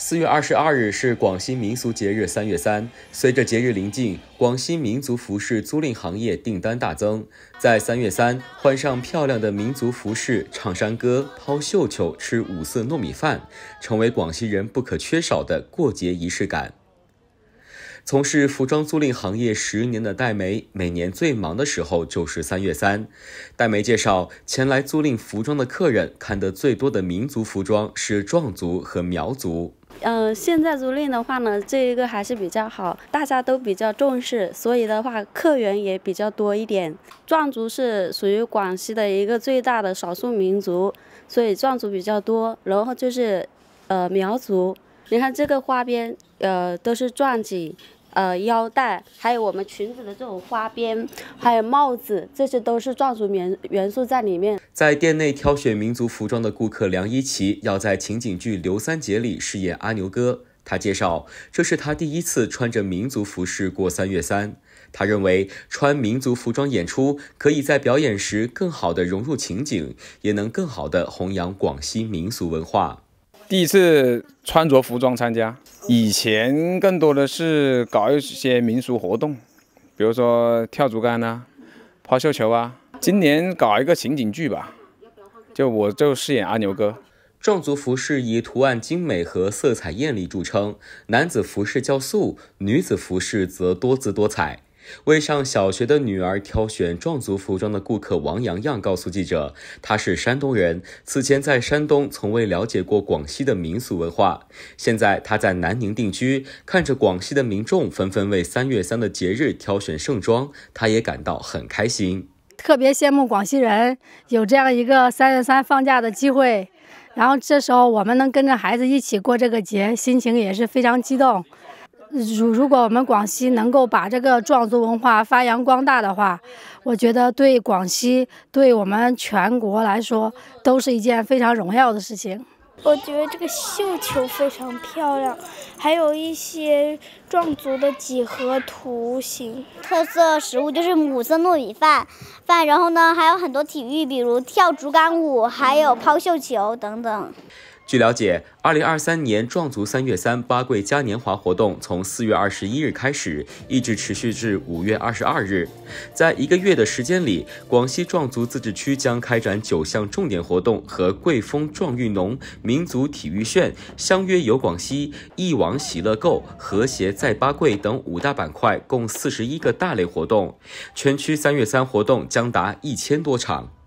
四月二十二日是广西民俗节日三月三。随着节日临近，广西民族服饰租赁行业订单大增。在三月三，换上漂亮的民族服饰，唱山歌、抛绣球、吃五色糯米饭，成为广西人不可缺少的过节仪式感。从事服装租赁行业十年的戴梅，每年最忙的时候就是三月三。戴梅介绍，前来租赁服装的客人看得最多的民族服装是壮族和苗族。嗯，现在租赁的话呢，这一个还是比较好，大家都比较重视，所以的话客源也比较多一点。壮族是属于广西的一个最大的少数民族，所以壮族比较多。然后就是呃苗族，你看这个花边，呃都是壮锦。呃，腰带，还有我们裙子的这种花边，还有帽子，这些都是壮族元元素在里面。在店内挑选民族服装的顾客梁一奇，要在情景剧《刘三姐》里饰演阿牛哥。他介绍，这是他第一次穿着民族服饰过三月三。他认为穿民族服装演出，可以在表演时更好的融入情景，也能更好的弘扬广西民俗文化。第一次穿着服装参加，以前更多的是搞一些民俗活动，比如说跳竹竿啊、抛绣球啊。今年搞一个情景剧吧，就我就饰演阿牛哥。壮族服饰以图案精美和色彩艳丽著称，男子服饰较素，女子服饰则多姿多彩。为上小学的女儿挑选壮族服装的顾客王洋洋告诉记者，他是山东人，此前在山东从未了解过广西的民俗文化。现在他在南宁定居，看着广西的民众纷纷为三月三的节日挑选盛装，他也感到很开心。特别羡慕广西人有这样一个三月三放假的机会，然后这时候我们能跟着孩子一起过这个节，心情也是非常激动。如如果我们广西能够把这个壮族文化发扬光大的话，我觉得对广西，对我们全国来说，都是一件非常荣耀的事情。我觉得这个绣球非常漂亮，还有一些壮族的几何图形。特色食物就是五色糯米饭，饭，然后呢还有很多体育，比如跳竹竿舞，还有抛绣球等等。据了解，二零二三年壮族三月三八桂嘉年华活动从四月二十一日开始，一直持续至五月二十二日。在一个月的时间里，广西壮族自治区将开展九项重点活动和桂丰壮育农民族体育炫、相约游广西、一网喜乐购、和谐在八桂等五大板块，共四十一个大类活动。全区三月三活动将达一千多场。